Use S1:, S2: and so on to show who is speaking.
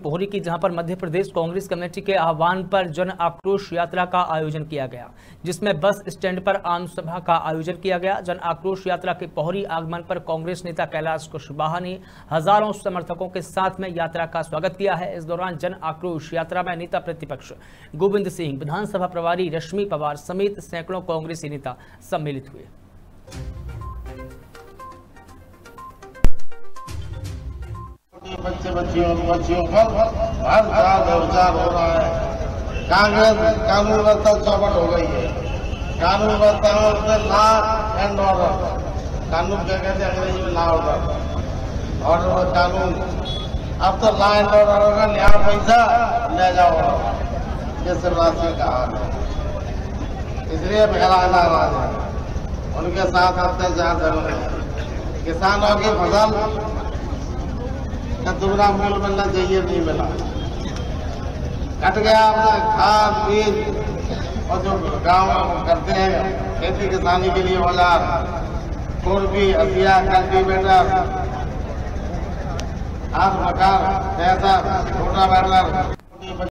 S1: पोहरी की, जहाँ पर मध्य प्रदेश कांग्रेस कमेटी के आह्वान पर जन आक्रोश यात्रा का आयोजन किया गया, जिसमें बस स्टैंड पर आम सभा का आयोजन किया गया। जन आक्रोश यात्रा के पोहरी आगमन पर कांग्रेस नेता कैलाश कुशवाहा ने हज़ारों समर्थकों के साथ में यात्रा का स्वागत किया है। इस दौरान जन आक्रोश यात्रा में नेता प्रतिपक्ष गोविंद सिंह, विधानसभा प्रभारी रश्मि पवार समेत सैकड़ों कांग्रेसी नेता सम्मिलित हुए।
S2: बच्चे, बच्चियों बच्चियों पर हर साल व्यवचार हो रहा है। कांग्रेस, कानून व्यवस्था चौपट हो गई है। कानून व्यवस्था में उसने लॉ एंड ऑर्डर कानून क्या कहते हैं? अंग्रेज़ी में लॉ ऑर्डर ऑर्डर और कानून। अब तो लॉ एंड ऑर्डर होगा न्याय पैसा, ले जाओ ये शिवराज सिंह का हाल है। इसलिए मेरा नाराज़ है। उनके साथ अत्याचार चल रहे किसानों की फ़सल का दुगना मोल मिलना चाहिए, नहीं मिला। कट गया अपना खाद बीज, और जो गाँव करते हैं, खेती किसानी के लिए औज़ार खुरपी हसिया कल्टीवेटर हाथ मकार पैसा छोटा बैटर